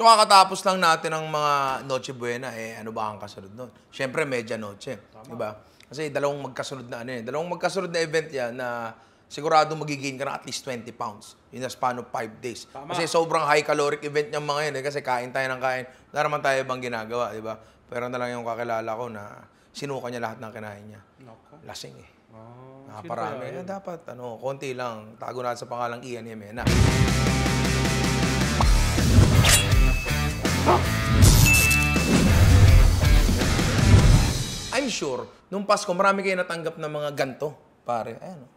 So kakatapos lang natin ang mga Noche Buena, eh ano ba ang kasunod nun? Siyempre, Media Noche. Diba? Kasi dalawang magkasunod na ano eh. Dalawang magkasunod na event yan na sigurado magigain ka na at least 20 pounds in a span of 5 days. Tama. Kasi sobrang high caloric event niyang mga yun eh. Kasi kain tayo ng kain. Wala naman tayo bang ginagawa, di ba? Pero na lang yung kakilala ko na sinuka niya lahat ng kinain niya. Nako. Lasing eh. Oh, Nakaparami. Eh, dapat, ano, konti lang. Tago natin sa pangalang Ian Yemena. I'm sure, nung Pasko, marami kayo natanggap ng mga ganto, pare. Ayan, oh.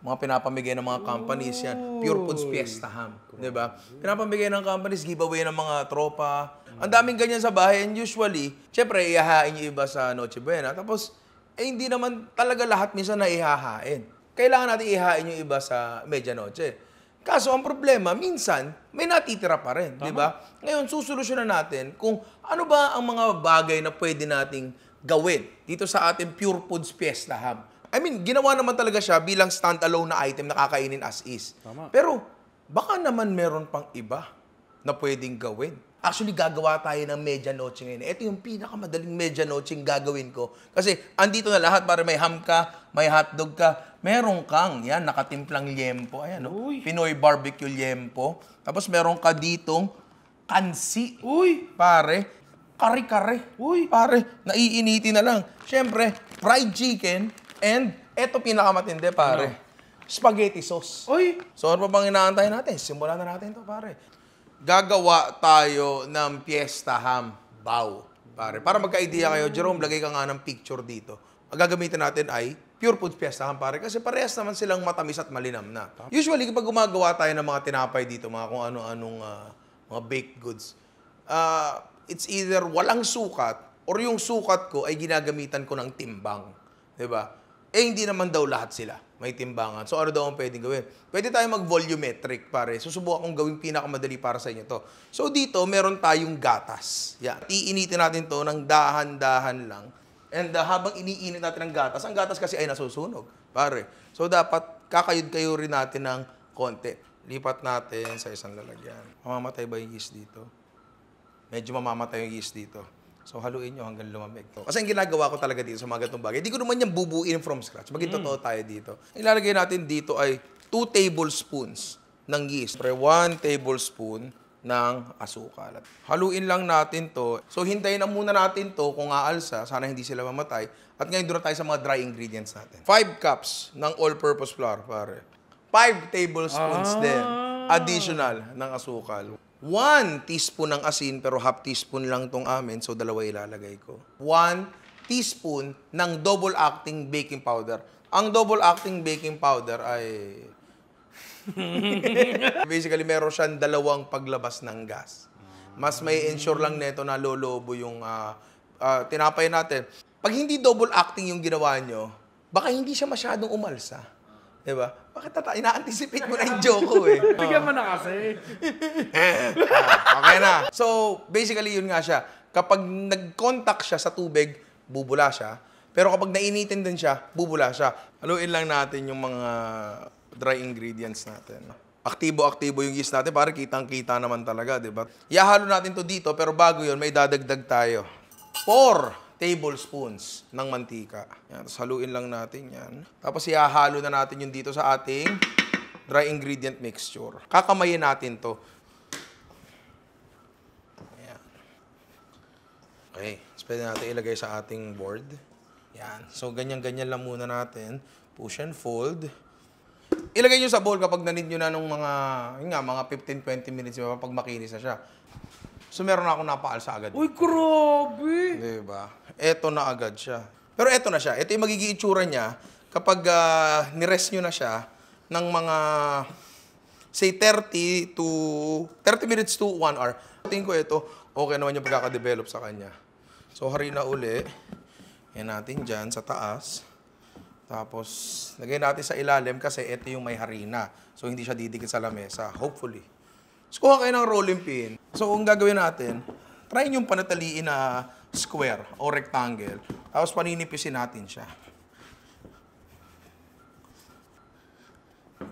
mga pinapamigay ng mga companies yan. Pure Foods Fiesta Ham. Ba? Pinapamigay ng companies, giveaway ng mga tropa. Ang daming ganyan sa bahay. And usually, syempre, ihahain yung iba sa Noche Buena. Tapos, eh, hindi naman talaga lahat minsan na ihahain. Kailangan natin ihahain yung iba sa Medianoche. Kaso ang problema, minsan, may natitira pa rin, di ba? Ngayon, susolusyonan natin kung ano ba ang mga bagay na pwede nating gawin dito sa ating Pure Foods Fiesta Hub. I mean, ginawa naman talaga siya bilang standalone na item na kakainin as is. Tama. Pero, baka naman meron pang iba na pwedeng gawin. Actually, gagawa tayo ng medianoche ngayon. Ito yung pinakamadaling medianoche yung gagawin ko. Kasi, andito na lahat para may ham ka, may hotdog ka, meron kang, yan, nakatimplang liempo. Ayan, no? Uy. Pinoy barbecue liempo. Tapos meron ka ditong kansi. Uy! Pare, kare-kare. Uy. Pare, naiiniti na lang. Siyempre, fried chicken and eto pinakamatindi, pare. Spaghetti sauce. Uy! So ano pa bang inaantay natin? Simulan na natin to, pare. Gagawa tayo ng Fiesta Ham Bao. Pare, para magka-idea kayo, Jerome, lagay ka nga ng picture dito. Ang gagamitin natin ay Pure Food Fiesta Ham, pare. Kasi parehas naman silang matamis at malinam na. Usually, kapag gumagawa tayo ng mga tinapay dito, mga kung ano-anong ah, mga baked goods, ah, it's either walang sukat or yung sukat ko ay ginagamitan ko ng timbang. ba? Eh, hindi naman daw lahat sila may timbangan. So, ano daw ang pwedeng gawin? Pwede tayo mag-volumetric, pare. Susubukan kong gawing pinakamadali para sa inyo to. So, dito, meron tayong gatas. Yan. Iinitin natin to ng dahan-dahan lang. And uh, habang iniinit natin ang gatas, ang gatas kasi ay nasusunog, pare. So, dapat kakayod-kayo rin natin ng konti. Lipat natin sa isang lalagyan. Mamamatay ba yung yeast dito? medyo mamamatay yung yeast dito. So, haluin nyo hanggang lumamig. Kasi ang ginagawa ko talaga dito sa mga ganitong bagay, hindi ko naman yan bubuin from scratch. Maging totoo tayo dito. Ilalagay natin dito ay 2 tablespoons ng yeast. Pre, 1 tablespoon ng asukal. Haluin lang natin to. So, hintayin na muna natin to kung aalsa. Sana hindi sila mamatay. At ngayon doon tayo sa mga dry ingredients natin. 5 cups ng all-purpose flour, pare. 5 tablespoons din additional ng asukal. 1 teaspoon ng asin, pero half teaspoon lang tong amin, so dalawa ilalagay ko. 1 teaspoon ng double acting baking powder. Ang double acting baking powder ay... Basically, meron siyang dalawang paglabas ng gas. Mas may ensure lang neto na lolobo yung ah, ah, tinapay natin. Pag hindi double acting yung ginawa nyo, baka hindi siya masyadong umalsa. Diba? Bakit tata? Ina-anticipate mo na yung joke ko eh. Bigyan mo na kasi. Ah, okay na. So, basically, yun nga siya. Kapag nag-contact siya sa tubig, bubula siya. Pero kapag nainitin din siya, bubula siya. Haluin lang natin yung mga dry ingredients natin. Aktibo-aktibo yung yeast natin para kitang-kita naman talaga, di ba? Ihahalo natin to dito, pero bago yun, may dadagdag tayo. 4 tablespoons ng mantika. Yan, tapos haluin lang natin yan. Tapos ihahalo na natin yung dito sa ating dry ingredient mixture. Kakamayin natin to. Ayan. Okay. Tapos pwede natin ilagay sa ating board. Yan. So, ganyan-ganyan lang muna natin. Push and fold. Ilagay nyo sa bowl kapag nanid nyo na nung mga, yun nga, mga 15-20 minutes pag makinis na siya. So, meron na ako napaalsa agad. Uy, grabe! Di ba? Eto na agad siya. Pero eto na siya. Ito yung magiging itsura niya kapag ah, nirest nyo na siya ng mga, say, 30 to, 30 minutes to 1 hour. Tingin ko ito, okay naman yung pagkakadevelop sa kanya. So, harina uli. Yan natin dyan sa taas. Tapos, lagay natin sa ilalim kasi ito yung may harina. So, hindi siya didikit sa lamesa. Hopefully. So, kuha kayo ng rolling pin. So, kung gagawin natin, try yung panataliin na square o rectangle. Tapos, paninipisin natin siya.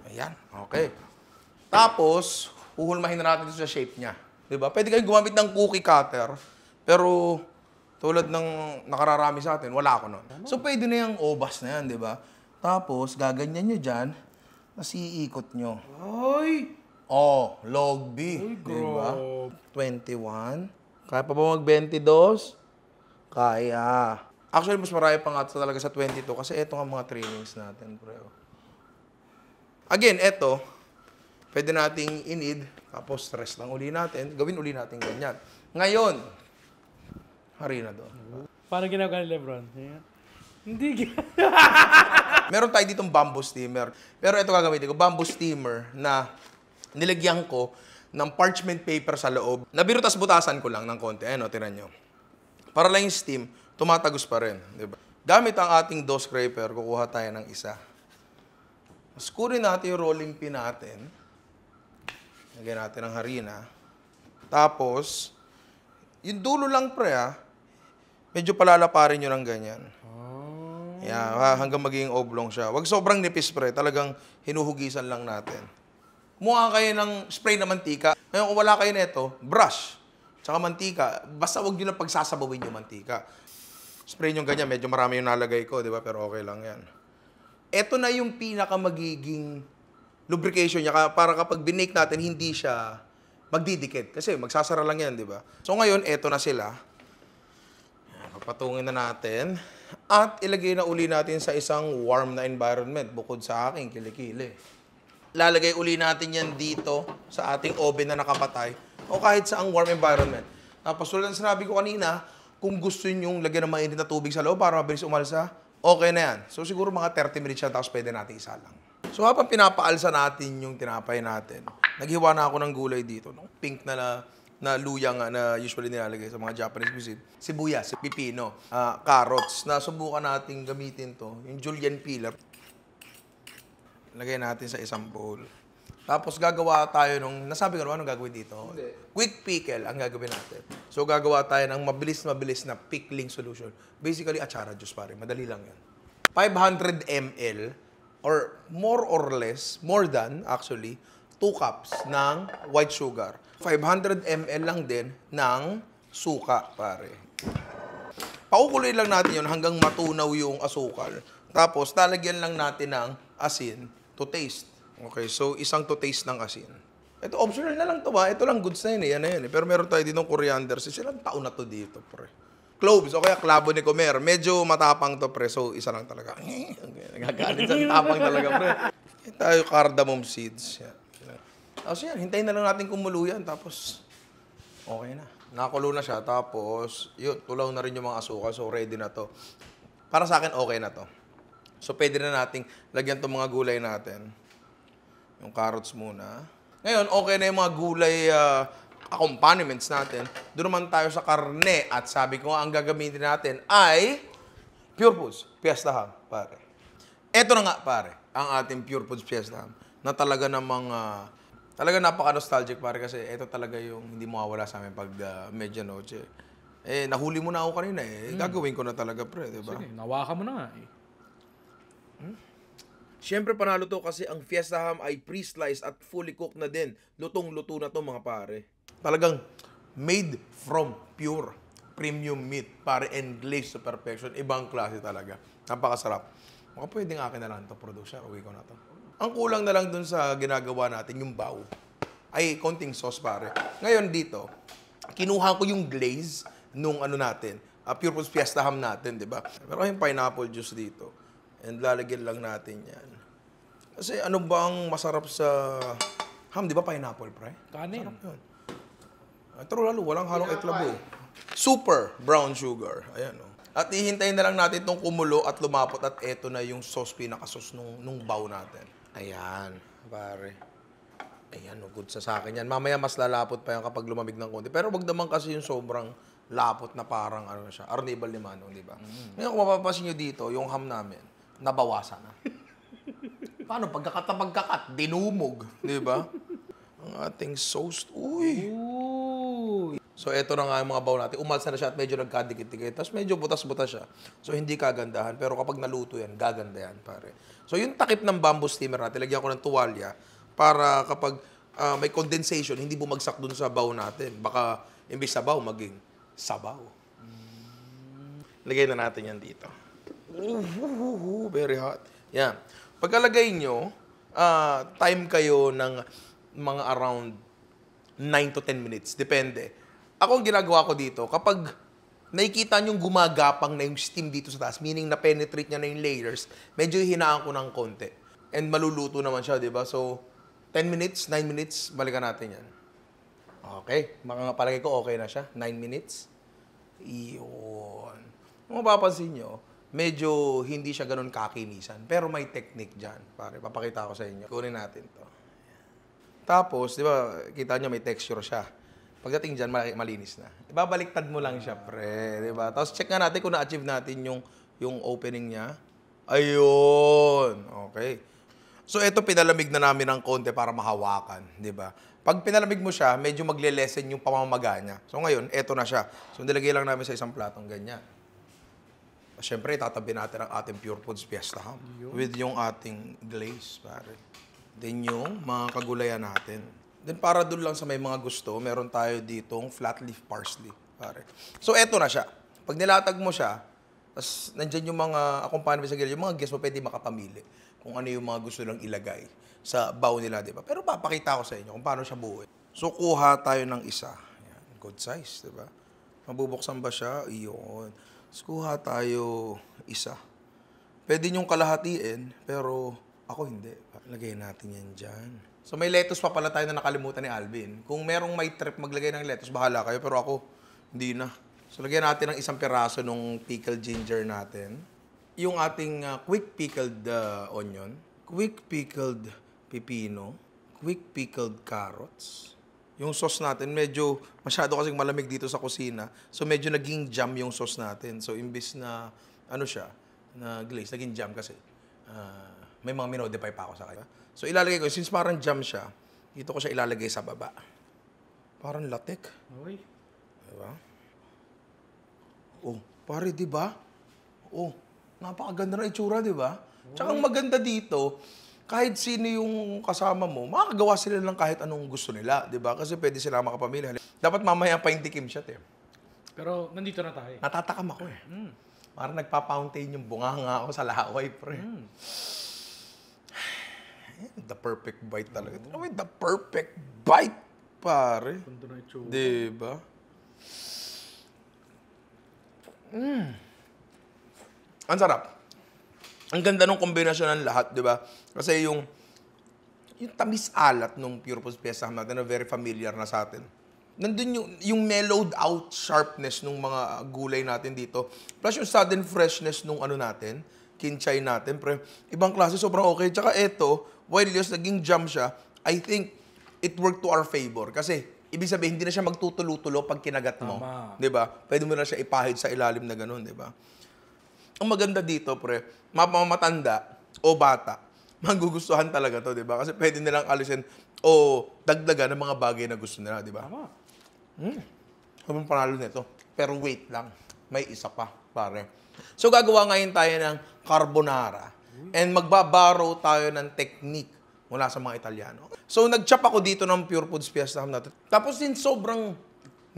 Ayan. Okay. Tapos, huhulmahin na natin sa shape niya. Ba? Pwede kayong gumamit ng cookie cutter, pero tulad ng nakararami sa atin, wala ako nun. So, pwede na yung obas na yan, di ba? Tapos, gaganyan nyo dyan, tapos iikot nyo. Ay! Oh, log B. Di ba? 21. Kaya pa ba mag-22? Kaya. Actually, mas marami pa nga sa- talaga sa 22 kasi ito nga mga trainings natin, pre. oh. Again, ito, pwede nating inid, tapos stress lang uli natin, gawin uli natin ganyan. Ngayon, harina doon. Paano ginagawa ni Lebron? Ayan. Hindi Meron tayo ditong bamboo steamer. Pero ito gagamitin ko, bamboo steamer na nilagyan ko ng parchment paper sa loob. Nabirutas-butasan ko lang ng konti. Ayan o, tinan nyo. Para lang yung steam, tumatagos pa rin. Di ba? Gamit ang ating dough scraper, kukuha tayo ng isa. Skurin natin yung rolling pin natin. Lagyan natin ng harina. Tapos, yung dulo lang pre ah, medyo palalaparin nyo ng ganyan. Yeah, ha- hanggang maging oblong siya. Huwag sobrang nipis pre, talagang hinuhugisan lang natin. Mukha kayo ng spray na mantika. Ngayon kung wala kayo nito, brush. Tsaka mantika. Basta huwag nyo lang pagsasabawin yung mantika. Spray nyo ganyan, medyo marami yung nalagay ko, di ba? Pero okay lang yan. Ito na yung pinaka magiging lubrication niya para kapag binake natin, hindi siya magdidikit. Kasi magsasara lang yan, di ba? So ngayon, eto na sila. Papatungin na natin. At ilagay na uli natin sa isang warm na environment bukod sa aking kilikili. Lalagay uli natin yan dito sa ating oven na nakapatay o kahit sa ang warm environment. Tapos tulad ng sinabi ko kanina, kung gusto nyo lagyan ng mainit na tubig sa loob para mabilis umalsa, okay na yan. So siguro mga 30 minutes yan tapos pwede natin isa lang. So habang pinapaalsa natin yung tinapay natin, naghiwa na ako ng gulay dito. No? Pink na, na na luya nga na usually nilalagay sa mga Japanese cuisine. Sibuyas, pipino, ah, carrots. Nasubukan natin gamitin to. Yung julienne peeler. Lagay natin sa isang bowl. Tapos gagawa tayo nung, nasabi ko naman anong gagawin dito? Quick pickle ang gagawin natin. So gagawa tayo ng mabilis-mabilis na pickling solution. Basically, achara juice pare. Madali lang yan. 500 ml or more or less, more than actually, 2 cups ng white sugar. 500 ml lang din ng suka, pare. Pakukuloy lang natin yun hanggang matunaw yung asukal. Tapos, lalagyan lang natin ng asin to taste. Okay, so isang to taste ng asin. Ito, optional na lang to ba? Ito lang goods na yun eh. Yan na yun eh. Pero meron tayo dito ng coriander. So, ilang taon na to dito, pre. Cloves, o kaya klabo ni Comer. Medyo matapang to, pre. So, isa lang talaga. Nagagalit sa tapang talaga, pre. Yan tayo cardamom seeds. Yan. Tapos yan, hintayin na lang natin kumulo yan. Tapos, okay na. Nakulo na siya. Tapos, yun, tulaw na rin yung mga asukal. So, ready na to. Para sa akin, okay na to. So, pwede na nating lagyan itong mga gulay natin. Yung carrots muna. Ngayon, okay na yung mga gulay ah, accompaniments natin. Doon naman tayo sa karne. At sabi ko nga, ang gagamitin natin ay Pure Foods Fiesta Ham, pare. Ito na nga, pare, ang ating Pure Foods Fiesta Ham na talaga namang ah, talaga napaka-nostalgic, pare, kasi ito talaga yung hindi mawawala sa amin pag uh, medianoche. Eh, nahuli mo na ako kanina eh. Gagawin ko na talaga, pre, di ba? Sige, nawakan mo na nga eh. Siyempre panalo to kasi ang Fiesta Ham ay pre-sliced at fully cooked na din. Lutong-luto na to mga pare. Talagang made from pure premium meat. Pare and glazed to perfection. Ibang klase talaga. Napakasarap. Mga pwedeng akin na lang to producer. Uwi ko na to. Ang kulang na lang dun sa ginagawa natin, yung baw, ay konting sauce pare. Ngayon dito, kinuha ko yung glaze nung ano natin, uh, Pure Fiesta Ham natin, di ba? Meron yung pineapple juice dito. And lalagyan lang natin yan. Kasi ano ba ang masarap sa ham, di ba pineapple, pre? Kanin. Sarap yun. Ito lalo, walang halong itlabo eh. Super brown sugar. Ayan, oh. At ihintayin na lang natin itong kumulo at lumapot at eto na yung sauce, pinaka-sauce nung, nung bow natin. Ayan, pare. Ayan, oh, good sa sa akin yan. Mamaya mas lalapot pa yan kapag lumamig ng konti. Pero wag naman kasi yung sobrang lapot na parang ano siya, arnibal ni Manong, di ba? Ngayon kung mapapansin nyo dito, yung ham namin, nabawasan na. Paano? Pagkakat na pagkakat, dinumog. Di ba? Ang ating sauce. Uy! Ooh. So, eto na nga yung mga baw natin. Umalsa na siya at medyo nagkadikit-dikit. Tapos medyo butas-butas siya. So, hindi kagandahan. Pero kapag naluto yan, gaganda yan, pare. So, yung takip ng bamboo steamer natin, lagyan ko ng tuwalya para kapag ah, may condensation, hindi bumagsak dun sa bowl natin. Baka imbis sabaw, maging sabaw. Lagay na natin yan dito. Very hot. Yan. Pagkalagay nyo, ah, time kayo ng mga around 9 to 10 minutes. Depende. Ako ang ginagawa ko dito, kapag nakikita nyo gumagapang na yung steam dito sa taas, meaning na-penetrate niya na yung layers, medyo hinaan ko ng konti. And maluluto naman siya, di ba? So, 10 minutes, 9 minutes, balikan natin yan. Okay. Mga palagay ko okay na siya. 9 minutes. Iyon. Kung mapapansin nyo, medyo hindi siya ganun kakinisan. Pero may technique dyan. Pare, papakita ko sa inyo. Kunin natin to. Tapos, di ba, kita nyo may texture siya. Pagdating dyan, mali- malinis na. Ibabaliktad mo lang siya, pre. Di ba? Tapos check nga natin kung na-achieve natin yung, yung opening niya. Ayun. Okay. So, ito pinalamig na namin ng konti para mahawakan. Di ba? Pag pinalamig mo siya, medyo magle-lessen yung pamamaga niya. So, ngayon, eto na siya. So, nilagay lang namin sa isang platong ganyan. Siyempre, tatabi natin ang ating Pure Foods Fiesta Ham with yung ating glaze, pare. Then yung mga kagulayan natin. Then para doon lang sa may mga gusto, meron tayo ditong flat leaf parsley, pare. So eto na siya. Pag nilatag mo siya, tas nandyan yung mga accompaniment sa gilid, yung mga guests mo pwede makapamili kung ano yung mga gusto lang ilagay sa bowl nila, di ba? Pero papakita ko sa inyo kung paano siya buuin. So kuha tayo ng isa. Yan, good size, di ba? Mabubuksan ba siya? Iyon. Kuha tayo isa. Pwede niyong kalahatiin, pero ako hindi. Lagay natin yan dyan. So may lettuce pa pala tayo na nakalimutan ni Alvin. Kung merong may trip maglagay ng lettuce, bahala kayo. Pero ako, hindi na. So lagyan natin ng isang piraso nung pickled ginger natin. Yung ating uh, quick pickled uh, onion. Quick pickled pipino. Quick pickled carrots. Yung sauce natin, medyo masyado kasing malamig dito sa kusina. So medyo naging jam yung sauce natin. So imbis na, ano siya, na glaze, naging jam kasi. Ah, may mga minodify pa ako sa kanya. So ilalagay ko, since parang jam siya, dito ko siya ilalagay sa baba. Parang latik. Uy. Diba? Oh, pare, di ba? Oh, napakaganda na itsura, di ba? Tsaka ang maganda dito, kahit sino yung kasama mo, makakagawa sila ng kahit anong gusto nila, di ba? Kasi pwede sila makapamilya. Dapat mamaya pa yung tikim shot eh. Pero nandito na tayo. Natatakam ako eh. Parang nagpa-fountain yung bunganga ako sa laway, pre. The perfect bite talaga. Ano the perfect bite, pare? Di ba? Mm. Ang sarap. Ang ganda ng kombinasyon ng lahat, di ba? Kasi yung yung tamis alat nung Pure Fiesta natin na very familiar na sa atin. Nandun yung, yung mellowed out sharpness nung mga gulay natin dito. Plus yung sudden freshness nung ano natin, kinchay natin. Pre, ibang klase, sobrang okay. Tsaka eto, while yes, naging jam siya, I think it worked to our favor. Kasi, ibig sabihin, hindi na siya magtutulo-tulo pag kinagat mo. Di ba? Pwede mo na siya ipahid sa ilalim na ganun, di ba? Ang maganda dito, pre, mapamatanda o bata, magugustuhan talaga to, di ba? Kasi pwede nilang alisin o dagdagan ng mga bagay na gusto nila, di ba? Tama. Habang panalo nito. Pero wait lang, may isa pa, pare. So gagawa ngayon tayo ng carbonara. And magbaborrow tayo ng technique mula sa mga Italiano. So nag-chop ako dito ng Pure Foods Fiesta Ham natin. Tapos din sobrang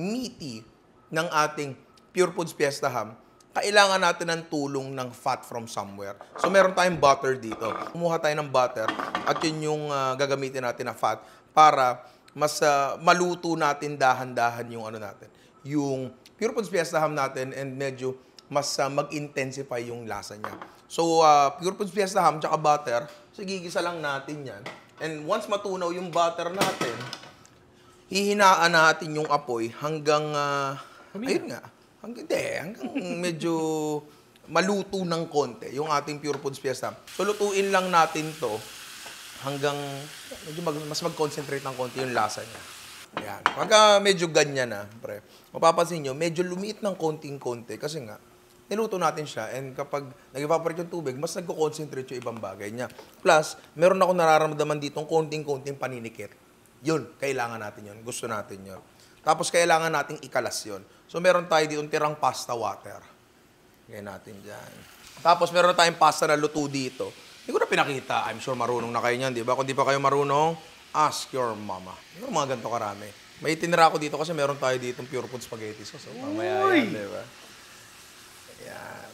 meaty ng ating Pure Foods Fiesta Ham, kailangan natin ng tulong ng fat from somewhere. So meron tayong butter dito. Kumuha tayo ng butter at yun yung ah, gagamitin natin na fat para mas ah, maluto natin dahan-dahan yung ano natin. Yung Pure Foods Fiesta Ham natin and medyo mas ah, mag-intensify yung lasa niya. So, ah, Pure Foods Fiesta Ham tsaka butter, so gigisa lang natin yan. And once matunaw yung butter natin, hihinaan natin yung apoy hanggang, ah, ayun nga, hanggang, de, hanggang medyo maluto ng konti yung ating Pure Foods Fiesta. So, lutuin lang natin to hanggang medyo mag, mas mag-concentrate ng konti yung lasa niya. Yan. Pagka medyo ganyan na, pre, mapapansin nyo, medyo lumiit ng konting-konti kasi nga, niluto natin siya and kapag nag-evaporate yung tubig, mas nagko-concentrate yung ibang bagay niya. Plus, meron ako nararamdaman ditong konting-konting paninikit. Yun, kailangan natin yun. Gusto natin yun. Tapos, kailangan nating ikalas yun. So, meron tayo dito tirang pasta water. Lagyan natin dyan. Tapos, meron tayong pasta na luto dito. Hindi ko na pinakita. I'm sure marunong na kayo niyan, di ba? Kung di pa kayo marunong, Ask your mama. Yung mga ganito karami. May tinira ako dito kasi meron tayo dito pure food spaghetti sauce. So, mamaya yan, di ba? Yan.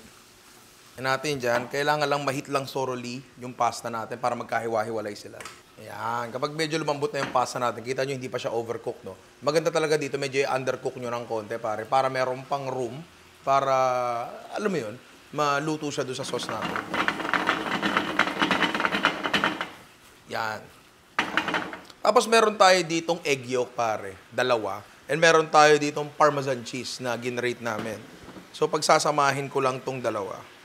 Yan natin dyan. Kailangan lang mahit lang thoroughly yung pasta natin para magkahiwa-hiwalay sila. Ayan. Kapag medyo lumambot na yung pasta natin, kita nyo hindi pa siya overcook, no? Maganda talaga dito, medyo i-undercook nyo ng konti, pare. Para meron pang room para, alam mo yun, maluto siya doon sa sauce natin. Yan. Tapos meron tayo ditong egg yolk, pare. Dalawa. And meron tayo ditong parmesan cheese na ginrate namin. So pagsasamahin ko lang tong dalawa.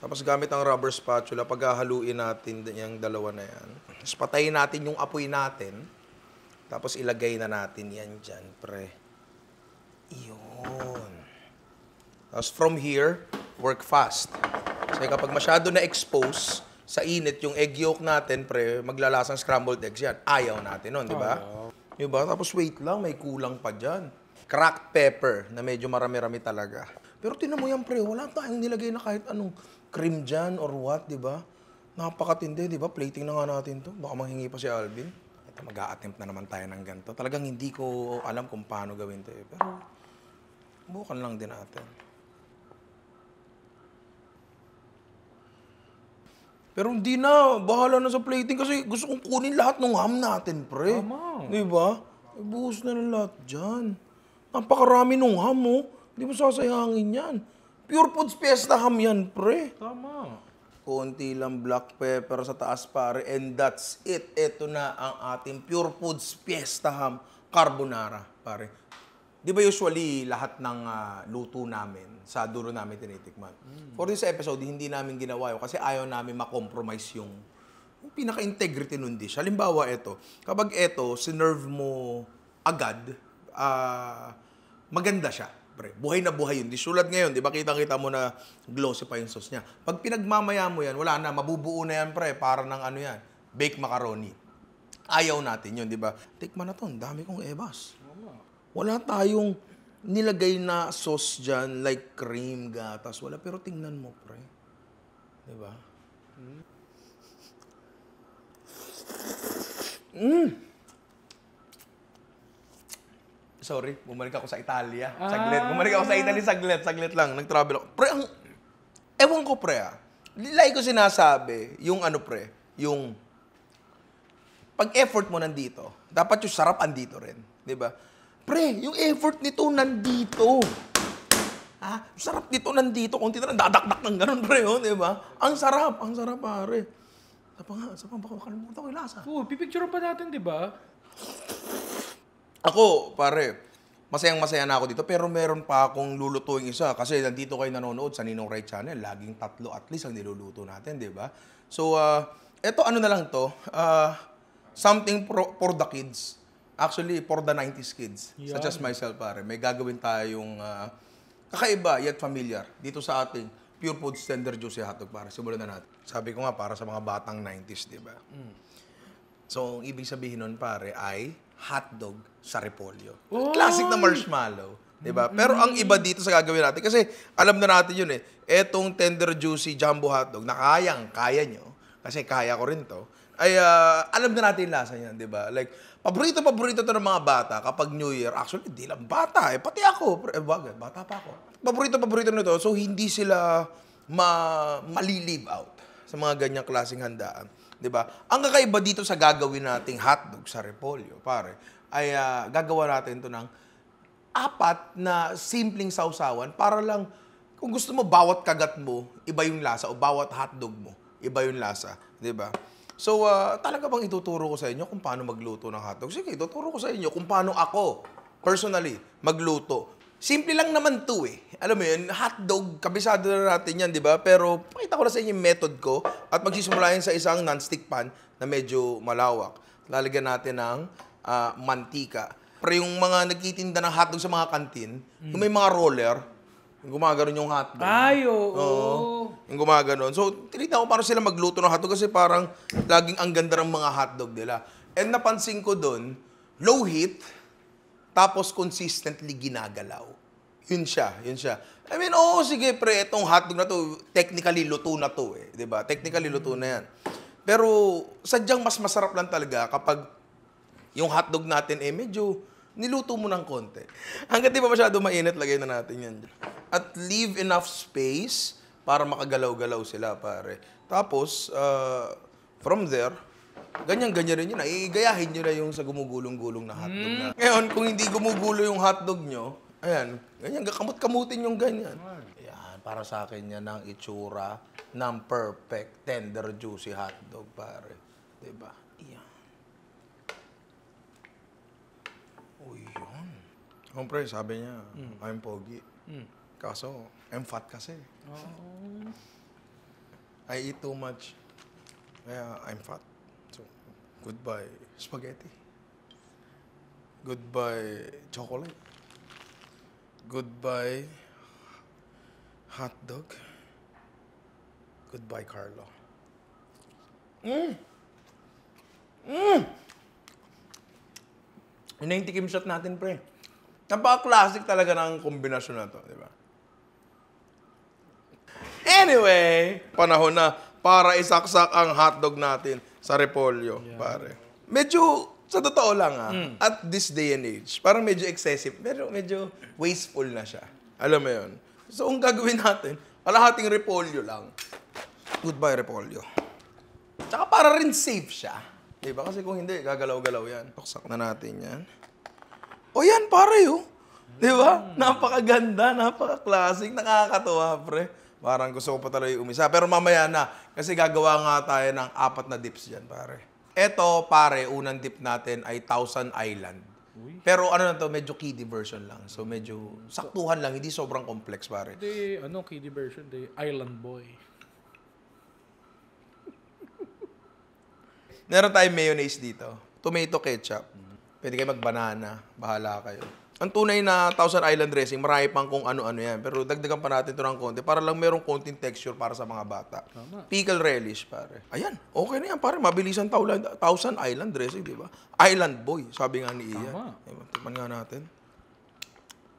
Tapos gamit ang rubber spatula, paghahaluin natin yung dalawa na yan. Tapos patayin natin yung apoy natin. Tapos ilagay na natin yan dyan, pre. Iyon. Tapos from here, work fast. Kasi kapag masyado na-expose sa init yung egg yolk natin, pre, maglalasang scrambled eggs yan. Ayaw natin nun, di ba? Di ba? Tapos wait lang, may kulang pa dyan. Cracked pepper na medyo marami-rami talaga. Pero tinan mo yan, pre, wala tayong nilagay na kahit anong cream dyan or what, di ba? Napakatindi, di ba? Plating na nga natin to. Baka manghingi pa si Alvin. Ito, mag-a-attempt na naman tayo ng ganito. Talagang hindi ko alam kung paano gawin to eh. Pero, bukan lang din natin. Pero hindi na, bahala na sa plating kasi gusto kong kunin lahat ng ham natin, pre. Tama. Di ba? Ibuhos na ng lahat dyan. Napakarami ng ham, oh. Hindi mo sasayangin yan. Pure Foods Fiesta ham yan, pre. Tama. Konti lang black pepper sa taas, pare. And that's it. Ito na ang ating Pure Foods Fiesta ham carbonara, pare. Di ba usually lahat ng ah, luto namin sa dulo namin tinitikman? For this episode, hindi namin ginawa yun kasi ayaw namin makompromise yung, yung pinaka-integrity nun dish. Halimbawa, ito. Kapag ito, sinerve mo agad, ah, maganda siya. Pre, buhay na buhay yun. Di sulat ngayon, di ba kitang-kita mo na glossy pa yung sauce niya. Pag pinagmamaya mo yan, wala na, mabubuo na yan, pre, para ng ano yan, baked macaroni. Ayaw natin yun, di ba? Tikman na to, dami kong ebas. Wala tayong nilagay na sauce dyan, like cream, gatas, wala. Pero tingnan mo, pre. Di ba? Sorry, bumalik ako sa Italia. Saglit. Bumalik ako sa Italy, saglit. Saglit lang. Nag-travel ako. Pre, ang... Ewan ko, pre, ah. Like ko sinasabi, yung ano, pre, yung... Pag effort mo nandito, dapat yung sarap andito rin. Di ba? Pre, yung effort nito nandito. Ha? Sarap nito nandito. Kung tito dadakdak ng ganun, pre, oh, di ba? Ang sarap, ang sarap, pare. Sapa nga, sapa, baka makalimutan ko yung lasa. Oo, pipicture pa natin, di ba? Ako, pare, masayang masaya na ako dito, pero meron pa akong lulutuing isa. Kasi nandito kayo nanonood sa Ninong Ray Channel, laging tatlo at least ang niluluto natin, di ba? So, uh, eto ano na lang to, uh, something pro- for the kids. Actually, for the 90s kids. Such as myself, pare. May gagawin tayong uh, kakaiba yet familiar dito sa ating Pure Foods Tender Juicy Hotdog, pare. Simulan na natin. Sabi ko nga, para sa mga batang 90s, di ba? So, ang ibig sabihin nun, pare, ay hotdog sa repolyo. Classic na marshmallow. 'di ba? Pero ang iba dito sa gagawin natin, kasi alam na natin yun eh, etong tender juicy jumbo hotdog, na kayang, kaya nyo, kasi kaya ko rin to, ay ah, alam na natin yung lasa niyan, di ba? Like, paborito, paborito to ng mga bata kapag New Year. Actually, di lang bata eh, pati ako. Eh, wag, bata pa ako. Paborito, paborito nito, so hindi sila ma mali-leave out sa mga ganyang klaseng handaan. 'Di ba? Ang kakaiba dito sa gagawin nating hotdog sa repolyo, pare, ay ah, gagawa natin 'to ng apat na simpleng sausawan para lang kung gusto mo bawat kagat mo, iba yung lasa o bawat hotdog mo, iba yung lasa, 'di ba? So, ah, talaga bang ituturo ko sa inyo kung paano magluto ng hotdog? Sige, ituturo ko sa inyo kung paano ako, personally, magluto. Simple lang naman to eh. Alam mo yun, hotdog, kabisado na natin yan, di ba? Pero pakita ko na sa inyo yung method ko at magsisimula yan sa isang non-stick pan na medyo malawak. Lalagyan natin ng ah, mantika. Pero yung mga nagtitinda ng hotdog sa mga kantin, yung may mga roller, yung gumagano'n yung hotdog. Ay, oo. Oo. Yung gumaganon. So, tinignan ko paano sila magluto ng hotdog kasi parang laging ang ganda ng mga hotdog nila. And napansin ko doon, low heat, tapos consistently ginagalaw. Yun siya, yun siya. I mean, oo, sige pre, itong hotdog na to, technically luto na to eh. 'di ba Technically luto na yan. Pero sadyang mas masarap lang talaga kapag Yung hotdog natin eh medyo niluto mo ng konti. Hanggat di pa masyado mainit, lagay na natin yan. At leave enough space para makagalaw-galaw sila, pare. Tapos, uh, from there, ganyan-ganyan rin yun. Igayahin nyo na yung sa gumugulong-gulong na hotdog na. Ngayon, kung hindi gumugulo yung hotdog nyo, ayan, ganyan, kamot-kamutin yung ganyan. Ayan, para sa akin yan ang itsura ng perfect, tender, juicy hotdog, pare. Diba? Ayan. Uy, yun. Kompre, sabi niya, I'm pogi. Kaso, I'm fat kasi. I eat too much. Kaya I'm fat. Goodbye spaghetti. Goodbye chocolate. Goodbye hot dog. Goodbye Carlo. Mm. Mm. Yun na tikim shot natin, pre. Napaka-classic talaga ng kombinasyon na to, di ba? Anyway, panahon na para isaksak ang hotdog natin sa repolyo, pare. Medyo, sa totoo lang ah, at this day and age, parang medyo excessive, pero medyo wasteful na siya. Alam mo yun? So, ang gagawin natin, kalahating repolyo lang. Goodbye, repolyo. Tsaka para rin safe siya. Di ba? Kasi kung hindi, gagalaw-galaw yan. Tuksak na natin yan. O yan, pare, oh. Di ba? Napakaganda, napaka-classic, nakakatuwa, pre. Parang gusto ko pa talaga umisa. Pero mamaya na, kasi gagawa nga tayo ng apat na dips dyan, pare. Eto, pare, unang dip natin ay Thousand Island. Pero ano na to, medyo kiddie version lang. So medyo saktuhan lang, hindi sobrang complex, pare. Di, ano, kiddie version, di Island Boy. Meron tayong mayonnaise dito. Tomato ketchup. Pwede kayo mag-banana. Bahala kayo. Ang tunay na Thousand Island dressing, marami pang kung ano-ano yan. Pero dagdagan pa natin ito ng konti para lang merong konting texture para sa mga bata. Tama. Pickle relish, pare. Ayan, okay na yan, pare. Mabilisan Thousand, Thousand Island dressing, di ba? Island boy, sabi nga ni Ian. Tama. Diba? Tikman nga natin.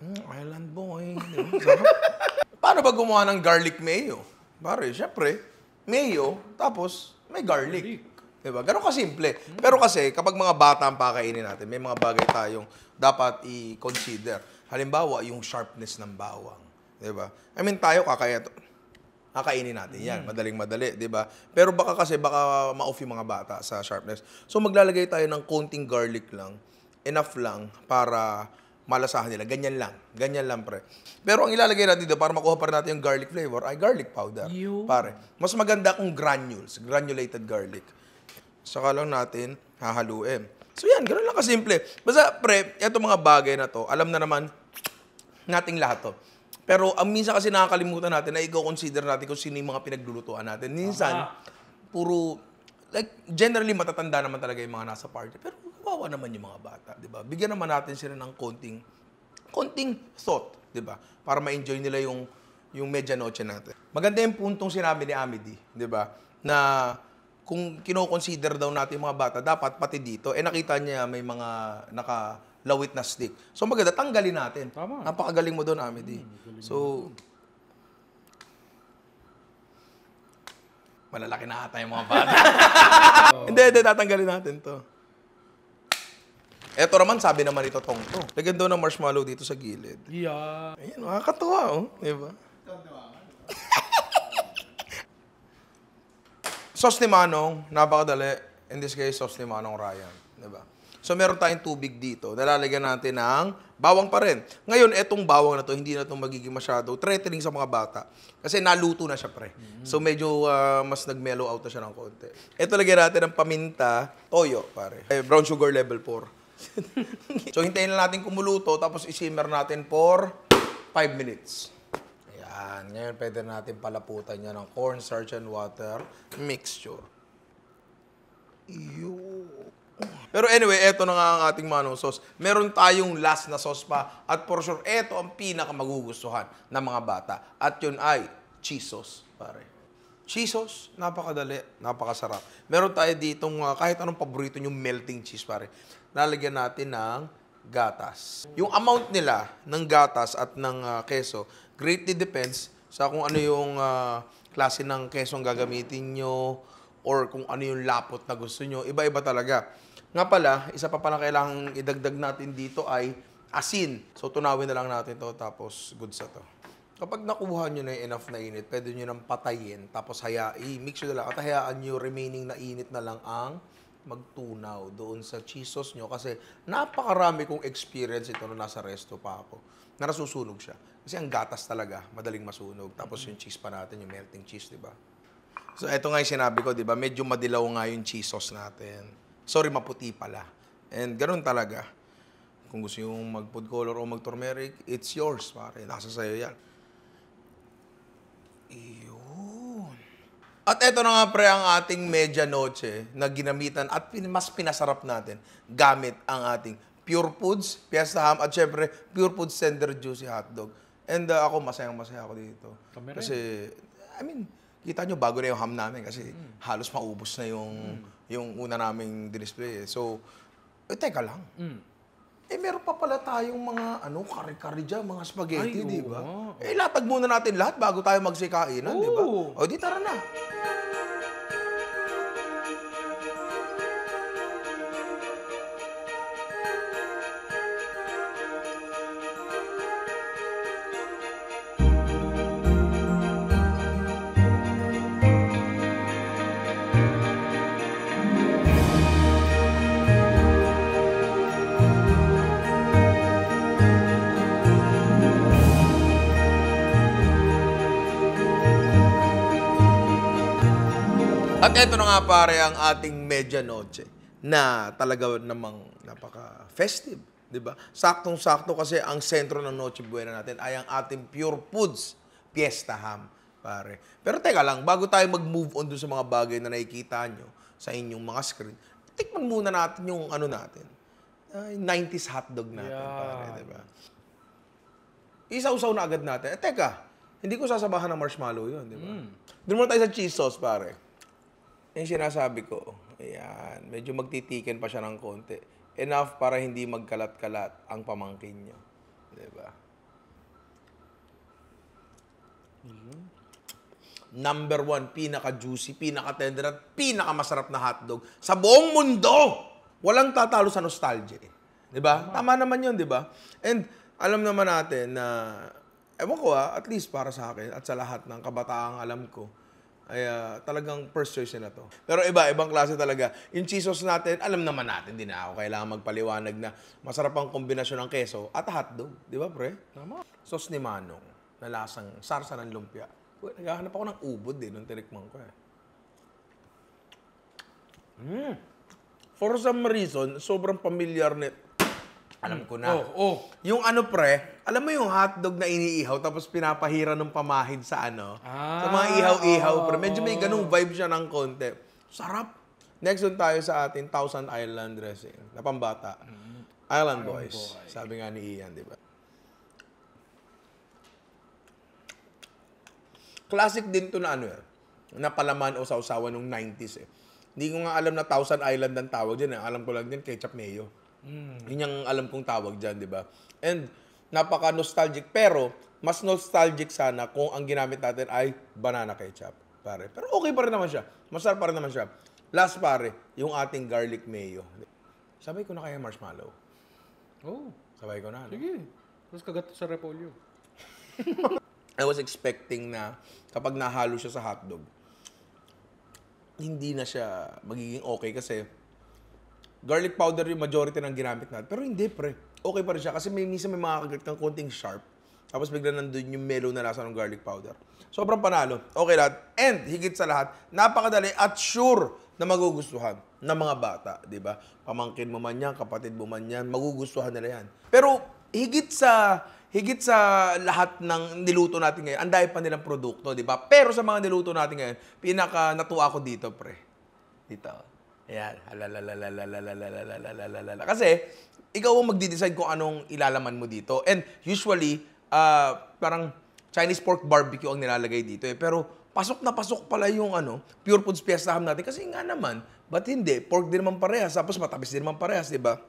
Mm, Island boy. Di ba? Sarap. Paano ba gumawa ng garlic mayo? Pare, syempre, mayo, tapos may garlic. Garlic. Diba? Ganun kasimple. Pero kasi, kapag mga bata ang pakainin natin, may mga bagay tayong dapat i-consider. Halimbawa, yung sharpness ng bawang. Diba? I mean, tayo kakaya to. Kakainin natin yan. Madaling madali, di ba? Pero baka kasi, baka ma-off yung mga bata sa sharpness. So, maglalagay tayo ng konting garlic lang. Enough lang para malasahan nila. Ganyan lang. Ganyan lang, pre. Pero ang ilalagay natin dito para makuha pa rin natin yung garlic flavor ay garlic powder. Yun. Pare, mas maganda kung granules, granulated garlic. Saka lang natin hahaluin. So yan, ganun lang kasimple. Basta, pre, eto mga bagay na to, alam na naman nating lahat to. Pero ang minsan kasi nakakalimutan natin na i-consider natin kung sino yung mga pinaglulutuan natin. Minsan, puro, like, generally matatanda naman talaga yung mga nasa party. Pero kawawa naman yung mga bata, di ba? Bigyan naman natin sila ng konting, konting thought, di ba? Para ma-enjoy nila yung, yung medianoche natin. Maganda yung puntong sinabi ni Amity, di ba? Na kung kino-consider daw natin mga bata, dapat pati dito, eh nakita niya may mga nakalawit na stick. So maganda, tanggalin natin. Tama. Napakagaling mo doon, Amity. so, malalaki na ata yung mga bata. hindi, hindi, tatanggalin natin to. Eto naman, sabi naman ito tong to. Lagyan daw ng marshmallow dito sa gilid. Yeah. Ayan, makakatuwa, oh. Di ba? sauce ni Manong, napakadali. In this case, sauce ni Manong Ryan. Di ba? So, meron tayong tubig dito. Nalalagyan natin ng bawang pa rin. Ngayon, etong bawang na to, hindi na itong magiging masyado threatening sa mga bata. Kasi naluto na siya, pre. So, medyo ah, mas nag-mellow out na siya ng konti. Ito, lagyan natin ng paminta, toyo, pare. Eh, brown sugar level 4. so, hintayin na natin kumuluto, tapos isimmer natin for 5 minutes. Ayan. Ngayon, pwede natin palaputan niya ng cornstarch and water mixture. Iyo. Pero anyway, eto na nga ang ating manong sauce. Meron tayong last na sauce pa. At for sure, eto ang pinaka magugustuhan ng mga bata. At yun ay cheese sauce, pare. Cheese sauce, napakadali, napakasarap. Meron tayo ditong ah, kahit anong paborito yung melting cheese, pare. Lalagyan natin ng gatas. Yung amount nila ng gatas at ng ah, keso greatly depends sa kung ano yung ah, klase ng keso ang gagamitin nyo or kung ano yung lapot na gusto nyo. Iba-iba talaga. Nga pala, isa pa pala kailangang idagdag natin dito ay asin. So, tunawin na lang natin to tapos good sa to. Kapag nakuha nyo na yung enough na init, pwede nyo nang patayin, tapos haya, i-mix nyo na lang, at hayaan nyo remaining na init na lang ang magtunaw doon sa cheese sauce nyo. Kasi napakarami kong experience ito nung nasa resto pa ako, na nasusunog siya. Kasi ang gatas talaga, madaling masunog. Tapos yung cheese pa natin, yung melting cheese, di ba? So, ito nga yung sinabi ko, di ba? Medyo madilaw nga yung cheese sauce natin. Sorry, maputi pala. And ganun talaga. Kung gusto yung mag-food color o mag-turmeric, it's yours, pare. Nasa sa'yo yan. Iyon. At eto na nga pre ang ating media noche na ginamitan at pin- mas pinasarap natin gamit ang ating Pure Foods, Fiesta Ham, at syempre Pure Foods Tender Juicy Hotdog. And uh, ako masayang masaya ako dito. Kami rin. Kasi, I mean, kita nyo bago na yung ham namin kasi halos maubos na yung yung una naming display. Eh. So, eh, teka lang. Mm. Eh, meron pa pala tayong mga, ano, kare-kare dyan, mga spaghetti, di ba? Eh, latag muna natin lahat bago tayo magsikainan, di ba? O, di tara na. At eto na nga pare ang ating media noche na talaga namang napaka-festive, di ba? Saktong-sakto kasi ang sentro ng Noche Buena natin ay ang ating Pure Foods Fiesta Ham, pare. Pero teka lang, bago tayo mag-move on dun sa mga bagay na nakikita nyo sa inyong mga screen, tikman muna natin yung ano natin, ay 90s hotdog natin, pare, Yan. di ba? Isaw-saw na agad natin. Eh, teka, hindi ko sasabahan ng marshmallow yun, di ba? Doon muna tayo sa cheese sauce, pare. Yung sinasabi ko, ayan, medyo magtitiken pa siya ng konti. Enough para hindi magkalat-kalat ang pamangkin nyo. Di ba? Number one, pinaka-juicy, pinaka-tender, at pinaka-masarap na hotdog sa buong mundo! Walang tatalo sa nostalgia. eh. Di ba? Tama naman yun, di ba? And alam naman natin na, ewan ko ah, at least para sa akin at sa lahat ng kabataang alam ko, ay ah, talagang first choice na to. Pero iba, ibang klase talaga. Yung cheese sauce natin, alam naman natin, din na ako kailangan magpaliwanag na masarap ang kombinasyon ng keso at hotdog. Di ba, pre? Tama. Sauce ni Manong na lasang sarsa ng lumpia. Uy, naghahanap ako ng ubod eh, nung tinikman ko eh. Mm. For some reason, sobrang familiar net. Alam ko na. Oh, oh. Yung ano pre, alam mo yung hotdog na iniihaw tapos pinapahira ng pamahid sa ano? Ah, sa mga ihaw-ihaw pre. oo. Medyo may ganung vibe siya ng konti. Sarap. Next doon tayo sa ating Thousand Island dressing na pambata. Island Boys. Sabi nga ni Ian, di ba? Classic din to na ano eh. Na palaman o sausawan nung 90s eh. Hindi ko nga alam na Thousand Island ang tawag dyan eh. Alam ko lang din ketchup mayo. Yun yung alam kong tawag dyan, di ba? And napaka-nostalgic. Pero, mas nostalgic sana kung ang ginamit natin ay banana ketchup. Pare. Pero okay pa rin naman siya. Masarap pa rin naman siya. Last pare, yung ating garlic mayo. Sabay ko na kaya marshmallow. Oh, Sabay ko na. no? sige. Tapos kagat sa repolyo. I was expecting na kapag nahalo siya sa hotdog, hindi na siya magiging okay kasi garlic powder yung majority ng ginamit natin. Pero hindi, pre. Okay pa rin siya kasi may minsan may makakagat kang konting sharp. Tapos bigla nandun yung mellow na lasa ng garlic powder. Sobrang panalo. Okay lahat. And higit sa lahat, napakadali at sure na magugustuhan ng mga bata, di ba? Pamangkin mo man yan, kapatid mo man yan, magugustuhan nila yan. Pero higit sa higit sa lahat ng niluto natin ngayon, ang pa nilang produkto, di ba? Pero sa mga niluto natin ngayon, pinaka natuwa ko dito, pre. Dito. Ayan. Halalalalalalalalalalalala. Kasi, ikaw ang magdi-decide kung anong ilalaman mo dito. And usually, ah, parang Chinese pork barbecue ang nilalagay dito eh. Pero pasok na pasok pala yung ano, pure foods fiesta ham natin. Kasi nga naman, ba't hindi? Pork din naman parehas. Tapos matamis din naman parehas, di ba?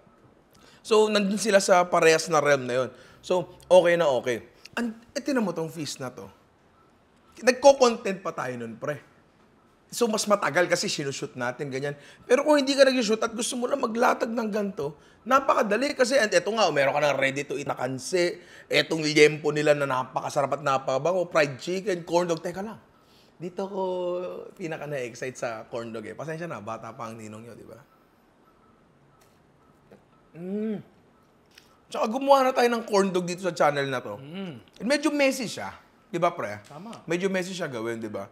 So, nandun sila sa parehas na realm na yun. So, okay na okay. And, eh, feast na to. Nagko-content pa tayo nun, pre. So, mas matagal kasi sinushoot natin, ganyan. Pero kung hindi ka nag-shoot at gusto mo lang maglatag ng ganito, napakadali kasi, and eto nga, meron ka ng ready to eat na kanse, etong liempo nila na napakasarap at napakabango, fried chicken, corn dog, teka lang. Dito ko pinaka na-excite sa corn dog eh. Pasensya na, bata pa ang ninong nyo, di ba? Mm. Tsaka gumawa na tayo ng corn dog dito sa channel na to. And medyo messy siya. Di ba, pre? Tama. Medyo messy siya gawin, di ba?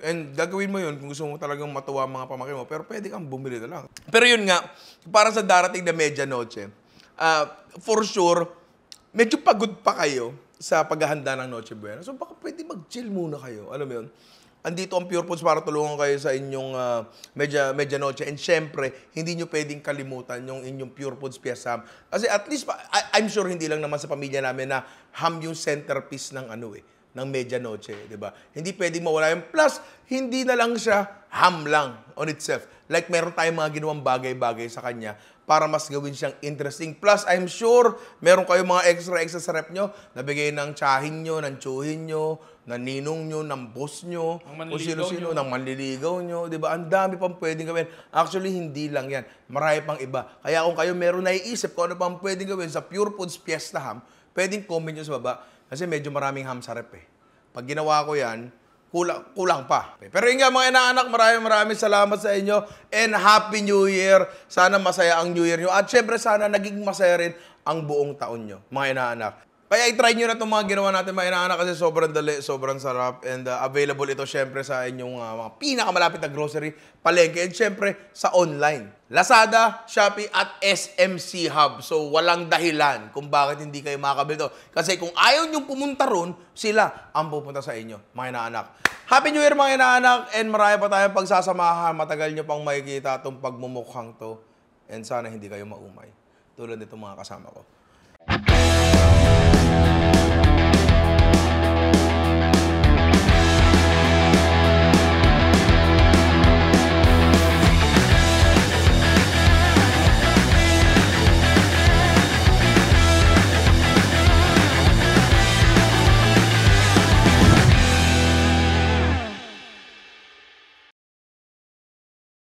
And gagawin mo yun kung gusto mo talagang matuwa ang mga pamangkin mo. Pero pwede kang bumili na lang. Pero yun nga, para sa darating na medianoche, ah for sure, medyo pagod pa kayo sa paghahanda ng Noche Buena. So baka pwede mag-chill muna kayo. Alam mo yun? Andito ang Pure Foods para tulungan kayo sa inyong uh, medya, medianoche. And syempre, hindi nyo pwedeng kalimutan yung inyong Pure Foods Ham. Kasi at least, I- I'm sure hindi lang naman sa pamilya namin na ham yung centerpiece ng ano eh, ng medianoche, di ba? Hindi pwedeng mawala yun. Plus, hindi na lang siya ham lang on itself. Like, meron tayong mga ginawang bagay-bagay sa kanya para mas gawin siyang interesting. Plus, I'm sure, meron kayong mga extra-extra sa rep nyo, nabigay ng tsahin nyo, ng tsuhin nyo, ng ninong nyo, ng boss nyo, manliligaw sino-sino, ng manliligaw nyo, di ba? Ang dami pang pwedeng gawin. Actually, hindi lang yan. Marami pang iba. Kaya kung kayo meron naiisip kung ano pang pwedeng gawin sa Pure Foods Fiesta Ham, pwedeng comment nyo sa baba. Kasi medyo maraming ham sa rep eh. Pag ginawa ko yan, kulang, kulang pa. Pero yun nga mga inaanak, maraming maraming salamat sa inyo and Happy New Year. Sana masaya ang New Year nyo. At syempre sana naging masaya rin ang buong taon nyo, mga inaanak. Kaya i-try nyo na itong mga ginawa natin mga inaanak kasi sobrang dali, sobrang sarap and uh, available ito syempre sa inyong uh, mga pinakamalapit na grocery, palengke and syempre sa online. Lazada, Shopee at SMC Hub. So walang dahilan kung bakit hindi kayo makakabili ito. Kasi kung ayaw nyo pumunta ron, sila ang pupunta sa inyo, mga inaanak. Happy New Year mga inaanak and marami pa tayong pagsasamahan. Matagal nyo pang makikita itong pagmumukhang to. And sana hindi kayo maumay. Tulad nitong mga kasama ko. Thank you.